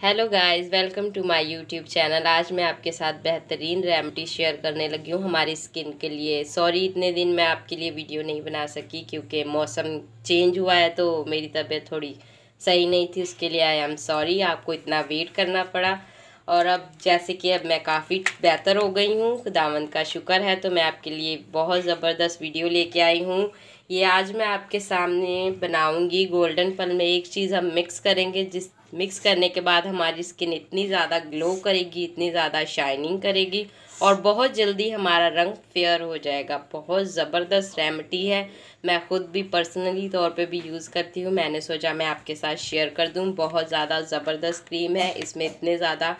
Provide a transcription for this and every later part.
Hello guys welcome to my YouTube channel आज मैं आपके साथ बेहतरीन रेमडी शेयर करने लगी हूँ हमारी स्किन के लिए। सॉरी इतने दिन मैं आपके लिए वीडियो नहीं बना सकी क्योंकि मौसम चेंज हुआ है तो मेरी तबीयत थोड़ी सही नहीं थी, उसके लिए आई एम सॉरी आपको इतना वेट करना पड़ा। और अब जैसे कि अब मैं काफ़ी बेहतर हो गई हूँ दामन का शुक्र है तो मैं आपके लिए बहुत ज़बरदस्त वीडियो लेके आई हूँ। ये आज मैं आपके सामने बनाऊँगी गोल्डन पल में एक चीज़ हम मिक्स करेंगे, जिस मिक्स करने के बाद हमारी स्किन इतनी ज़्यादा ग्लो करेगी, इतनी ज़्यादा शाइनिंग करेगी और बहुत जल्दी हमारा रंग फेयर हो जाएगा। बहुत ज़बरदस्त रेमेडी है। मैं ख़ुद भी पर्सनली तौर पे भी यूज़ करती हूँ। मैंने सोचा मैं आपके साथ शेयर कर दूँ। बहुत ज़्यादा ज़बरदस्त क्रीम है। इसमें इतने ज़्यादा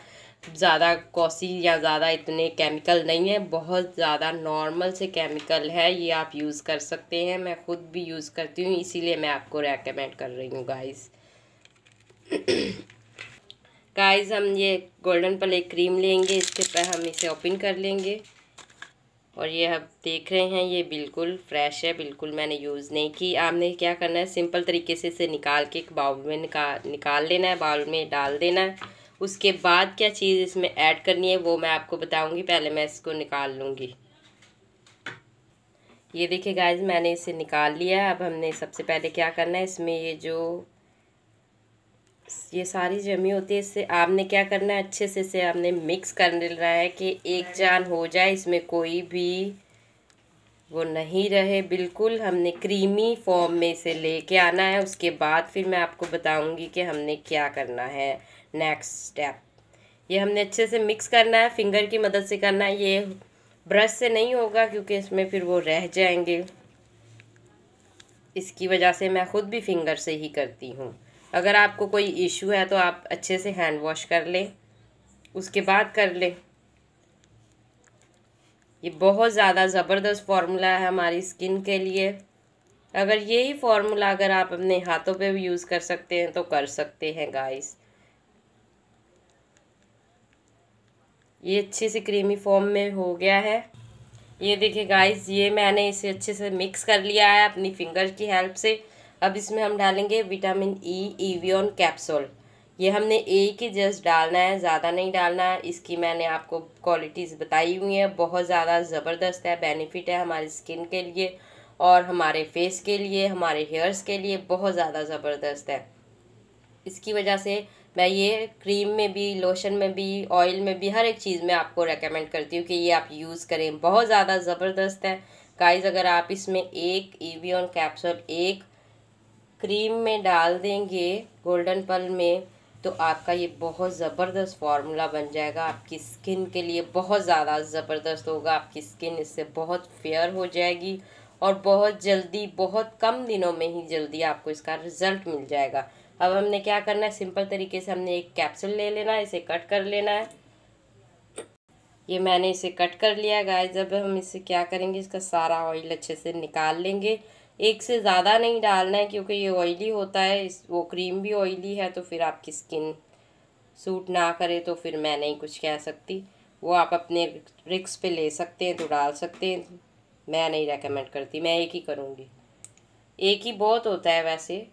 ज़्यादा कॉसी या ज़्यादा इतने केमिकल नहीं है। बहुत ज़्यादा नॉर्मल से केमिकल है। ये आप यूज़ कर सकते हैं। मैं ख़ुद भी यूज़ करती हूँ। इसीलिए मैं आपको रेकमेंड कर रही हूँ गाइस गाइस हम ये गोल्डन पल क्रीम लेंगे, इसके पर हम इसे ओपन कर लेंगे। और ये आप देख रहे हैं, ये बिल्कुल फ्रेश है, बिल्कुल मैंने यूज़ नहीं की। आपने क्या करना है सिंपल तरीके से इसे निकाल के एक बाउल में निकाल निकाल लेना है बाउल में डाल देना है। उसके बाद क्या चीज़ इसमें ऐड करनी है, वो मैं आपको बताऊँगी। पहले मैं इसको निकाल लूँगी। ये देखिए गाइज़ मैंने इसे निकाल लिया है। अब हमने सबसे पहले क्या करना है, इसमें ये जो ये सारी जमी होती है इससे आपने क्या करना है? अच्छे से इसे आपने मिक्स कर रहा है कि एक जान हो जाए इसमें कोई भी वो नहीं रहे। बिल्कुल हमने क्रीमी फॉर्म में इसे लेके आना है। उसके बाद फिर मैं आपको बताऊँगी कि हमने क्या करना है। नेक्स्ट स्टेप ये हमने अच्छे से मिक्स करना है फिंगर की मदद से करना है। ये ब्रश से नहीं होगा क्योंकि इसमें फिर वो रह जाएँगे। इसकी वजह से मैं ख़ुद भी फिंगर से ही करती हूँ। अगर आपको कोई इशू है तो आप अच्छे से हैंड वॉश कर लें, उसके बाद कर लें। ये बहुत ज़्यादा ज़बरदस्त फार्मूला है हमारी स्किन के लिए। अगर यही फार्मूला अगर आप अपने हाथों पे भी यूज़ कर सकते हैं तो कर सकते हैं गाइस ये अच्छे से क्रीमी फॉर्म में हो गया है। ये देखिए गाइस ये मैंने इसे अच्छे से मिक्स कर लिया है अपनी फिंगर की हेल्प से। अब इसमें हम डालेंगे विटामिन ई ईवियन कैप्सूल ये हमने एक ही जस्ट डालना है, ज़्यादा नहीं डालना है। इसकी मैंने आपको क्वालिटीज़ बताई हुई हैं। बहुत ज़्यादा ज़बरदस्त है बेनिफिट है हमारी स्किन के लिए और हमारे फेस के लिए, हमारे हेयर्स के लिए बहुत ज़्यादा ज़बरदस्त है। इसकी वजह से मैं ये क्रीम में भी लोशन में भी ऑयल में भी, हर एक चीज़ में आपको रेकमेंड करती हूँ कि ये आप यूज़ करें। बहुत ज़्यादा ज़बरदस्त है। गाइस अगर आप इसमें एक ईवियन कैप्सूल एक क्रीम में डाल देंगे गोल्डन पल में तो आपका ये बहुत ज़बरदस्त फार्मूला बन जाएगा। आपकी स्किन के लिए बहुत ज़्यादा ज़बरदस्त होगा। आपकी स्किन इससे बहुत फेयर हो जाएगी और बहुत जल्दी, बहुत कम दिनों में ही जल्दी आपको इसका रिज़ल्ट मिल जाएगा। अब हमने क्या करना है? सिंपल तरीके से हमने एक कैप्सूल ले लेना है, इसे कट कर लेना है। ये मैंने इसे कट कर लिया गाय जब हम इसे क्या करेंगे? इसका सारा ऑयल अच्छे से निकाल लेंगे। एक से ज़्यादा नहीं डालना है क्योंकि ये ऑयली होता है, इस, वो क्रीम भी ऑयली है तो फिर आपकी स्किन सूट ना करे तो फिर मैं नहीं कुछ कह सकती। वो आप अपने रिक्स पे ले सकते हैं तो डाल सकते हैं। मैं नहीं रेकमेंड करती, मैं एक ही करूँगी। एक ही बहुत होता है वैसे।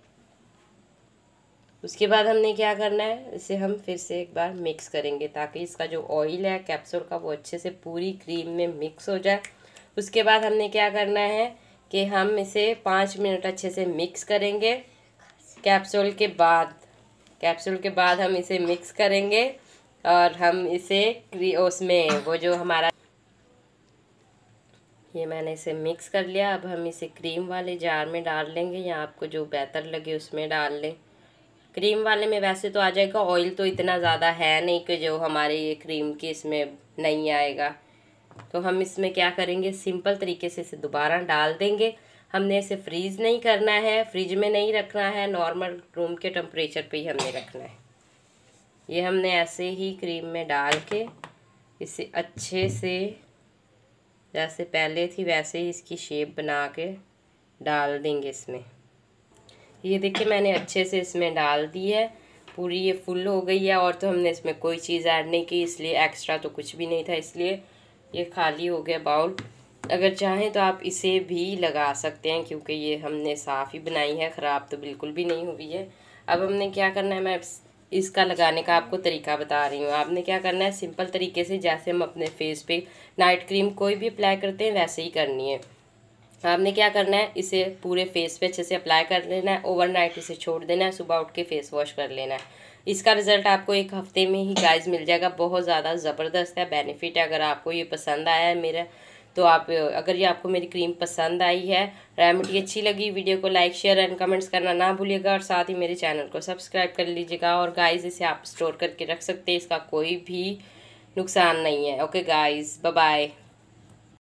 उसके बाद हमने क्या करना है, इसे हम फिर से एक बार मिक्स करेंगे ताकि इसका जो ऑयल है कैप्सूल का, वो अच्छे से पूरी क्रीम में मिक्स हो जाए। उसके बाद हमने क्या करना है कि हम इसे पाँच मिनट अच्छे से मिक्स करेंगे। कैप्सूल के बाद कैप्सूल के बाद हम इसे मिक्स करेंगे और हम इसे उसमें वो जो हमारा ये मैंने इसे मिक्स कर लिया। अब हम इसे क्रीम वाले जार में डाल लेंगे। या आपको जो बेहतर लगे उसमें डाल लें। क्रीम वाले में वैसे तो आ जाएगा। ऑयल तो इतना ज़्यादा है नहीं कि जो हमारे ये क्रीम के इसमें नहीं आएगा। तो हम इसमें क्या करेंगे? सिंपल तरीके से इसे दोबारा डाल देंगे। हमने इसे फ्रीज़ नहीं करना है, फ्रिज में नहीं रखना है, नॉर्मल रूम के टेम्परेचर पे ही हमने रखना है। ये हमने ऐसे ही क्रीम में डाल के इसे अच्छे से, जैसे पहले थी वैसे ही इसकी शेप बना के डाल देंगे इसमें। ये देखिए मैंने अच्छे से इसमें डाल दी है। पूरी ये फुल हो गई है और तो हमने इसमें कोई चीज़ ऐड नहीं की, इसलिए एक्स्ट्रा तो कुछ भी नहीं था, इसलिए ये खाली हो गया बाउल। अगर चाहें तो आप इसे भी लगा सकते हैं, क्योंकि ये हमने साफ़ ही बनाई है, ख़राब तो बिल्कुल भी नहीं हुई है। अब हमने क्या करना है, मैं इसका लगाने का आपको तरीका बता रही हूँ। आपने क्या करना है, सिंपल तरीके से जैसे हम अपने फेस पे नाइट क्रीम कोई भी अप्लाई करते हैं, वैसे ही करनी है। आपने क्या करना है, इसे पूरे फेस पे अच्छे से अप्लाई कर लेना है, ओवरनाइट इसे छोड़ देना है, सुबह उठ के फेस वॉश कर लेना है। इसका रिज़ल्ट आपको एक हफ़्ते में ही गाइस मिल जाएगा। बहुत ज़्यादा ज़बरदस्त है बेनिफिट है। अगर आपको ये पसंद आया है मेरा तो आप, अगर ये आपको मेरी क्रीम पसंद आई है रेमेडी अच्छी लगी वीडियो को लाइक शेयर एंड कमेंट्स करना ना भूलिएगा और साथ ही मेरे चैनल को सब्सक्राइब कर लीजिएगा और गाइस इसे आप स्टोर करके रख सकते हैं। इसका कोई भी नुकसान नहीं है। Okay bye bye